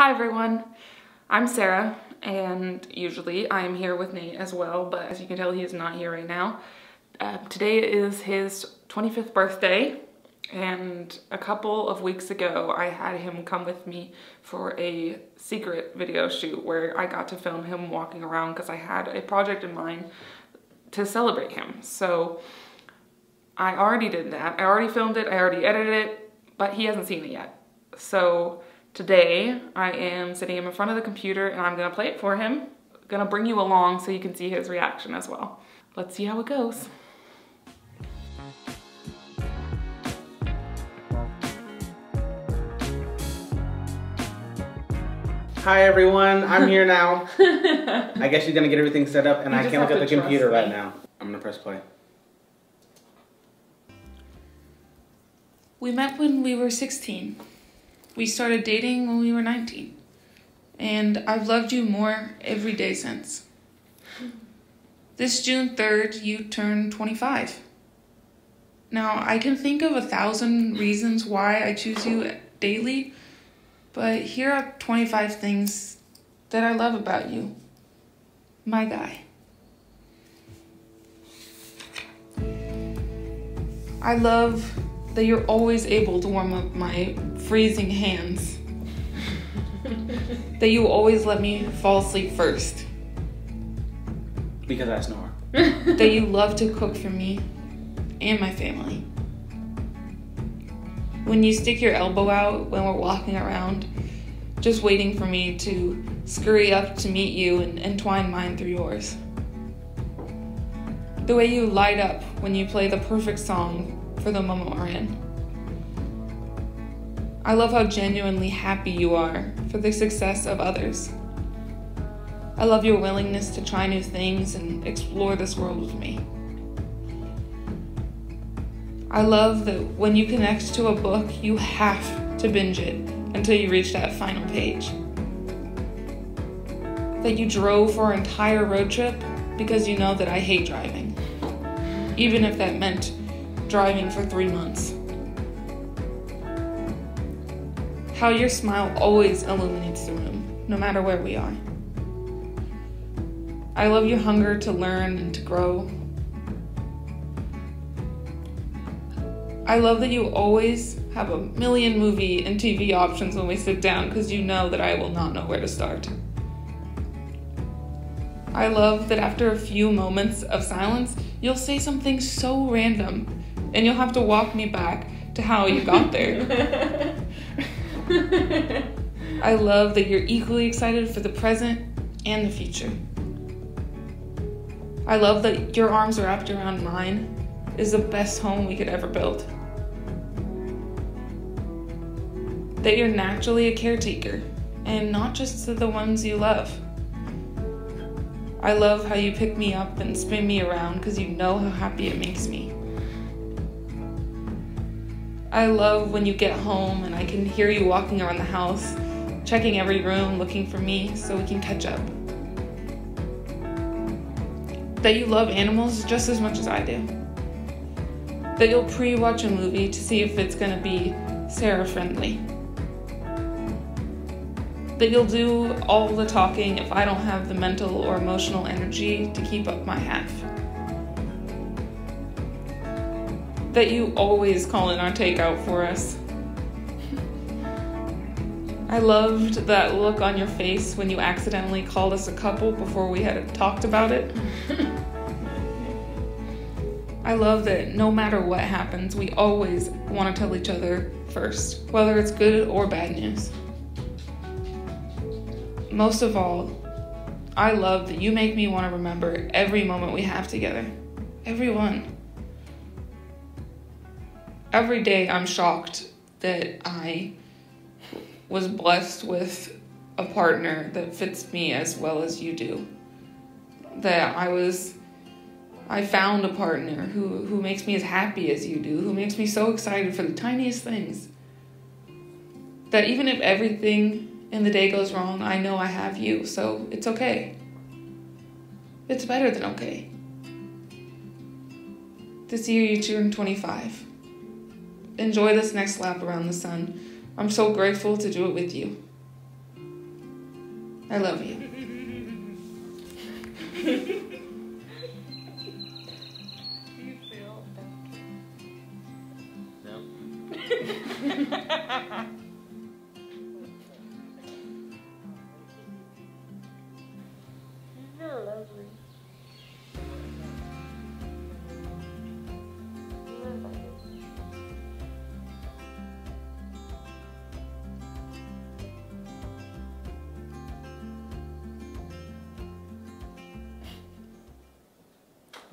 Hi everyone, I'm Sarah and usually I am here with Nate as well, but as you can tell he is not here right now. Uh, today is his 25th birthday and a couple of weeks ago I had him come with me for a secret video shoot where I got to film him walking around because I had a project in mind to celebrate him. So I already did that. I already filmed it, I already edited it, but he hasn't seen it yet. So today I am sitting him in front of the computer and I'm gonna play it for him. Gonna bring you along so you can see his reaction as well. Let's see how it goes. Hi everyone, I'm here now. I guess you're gonna get everything set up and You I can't look at the computer trust right now. I'm gonna press play. We met when we were 16. We started dating when we were 19. And I've loved you more every day since. This June 3rd, you turned 25. Now, I can think of a thousand reasons why I choose you daily, but here are 25 things that I love about you. My guy. I love that you're always able to warm up my freezing hands. that you always let me fall asleep first. Because I snore. that you love to cook for me and my family. When you stick your elbow out when we're walking around, just waiting for me to scurry up to meet you and entwine mine through yours. The way you light up when you play the perfect song for the moment we're in. I love how genuinely happy you are for the success of others. I love your willingness to try new things and explore this world with me. I love that when you connect to a book, you have to binge it until you reach that final page. That you drove for our entire road trip because you know that I hate driving, even if that meant driving for three months. How your smile always illuminates the room, no matter where we are. I love your hunger to learn and to grow. I love that you always have a million movie and TV options when we sit down because you know that I will not know where to start. I love that after a few moments of silence, you'll say something so random and you'll have to walk me back to how you got there. I love that you're equally excited for the present and the future. I love that your arms wrapped around mine is the best home we could ever build. That you're naturally a caretaker and not just to the ones you love. I love how you pick me up and spin me around because you know how happy it makes me. I love when you get home and I can hear you walking around the house, checking every room, looking for me so we can catch up. That you love animals just as much as I do. That you'll pre watch a movie to see if it's gonna be Sarah friendly. That you'll do all the talking if I don't have the mental or emotional energy to keep up my half. That you always call in our takeout for us. I loved that look on your face when you accidentally called us a couple before we had talked about it. I love that no matter what happens, we always want to tell each other first, whether it's good or bad news. Most of all, I love that you make me want to remember every moment we have together. Every one. Every day I'm shocked that I was blessed with a partner that fits me as well as you do. That I was I found a partner who who makes me as happy as you do, who makes me so excited for the tiniest things. That even if everything in the day goes wrong, I know I have you, so it's okay. It's better than okay. This year you turn 25. Enjoy this next lap around the sun. I'm so grateful to do it with you. I love you. You're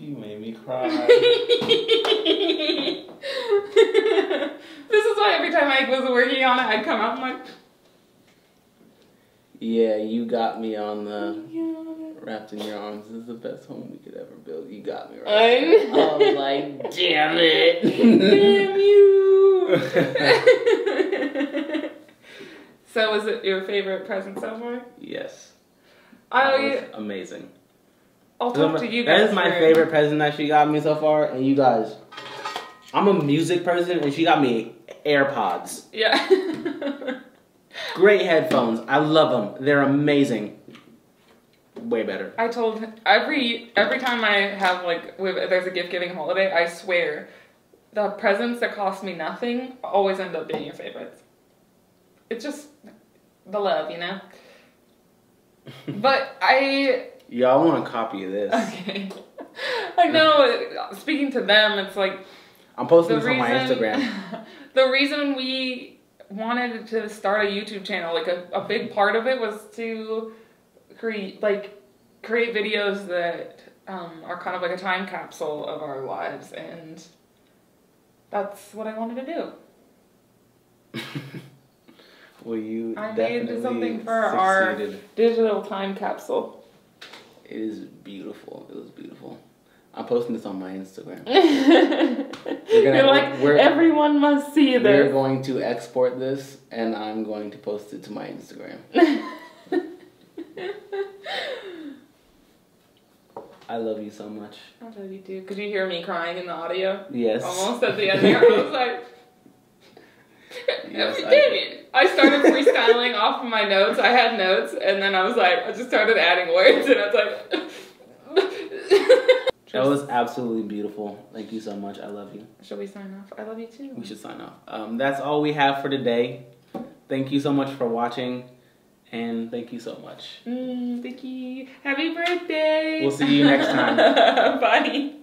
You made me cry. this is why every time I was working on it, I'd come out and like, yeah, you got me on the oh yeah. wrapped in your arms. This is the best home we could ever build. You got me right. I was like, damn it. Damn you! so, was it your favorite present so far? yes. Oh, I, was amazing. I'll talk to you guys. That is my favorite present that she got me so far. And you guys, I'm a music person, and she got me AirPods. Yeah. Great headphones. I love them. They're amazing. Way better. I told every every time I have like there's a gift giving holiday, I swear the presents that cost me nothing always end up being your favorites. It's just the love, you know. But I Yeah, I want a copy of this. okay. I know. Speaking to them, it's like I'm posting this on my Instagram. the reason we wanted to start a YouTube channel, like a, a big part of it was to create like create videos that um, are kind of like a time capsule of our lives and that's what I wanted to do. Well, you I made something for our- Digital time capsule. It is beautiful. It was beautiful. I'm posting this on my Instagram. You're gonna- like we're- everyone must see this. We're going to export this, and I'm going to post it to my Instagram. I love you so much. I love you too. Could you hear me crying in the audio? Yes. Almost at the end there, I was like, Yes, every I- day. I started freestyling off of my notes. I had notes, and then I was like, I just started adding words, and I was like, That was absolutely beautiful. Thank you so much. I love you. Should we sign off? I love you too. We should sign off. Um, that's all we have for today. Thank you so much for watching, and thank you so much. Mm, Vicky, happy birthday! We'll see you next time. Bye.